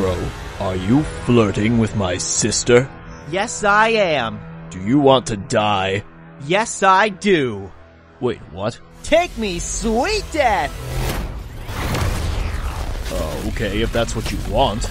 Bro, are you flirting with my sister? Yes, I am. Do you want to die? Yes, I do. Wait, what? Take me, sweet death! Uh, okay, if that's what you want.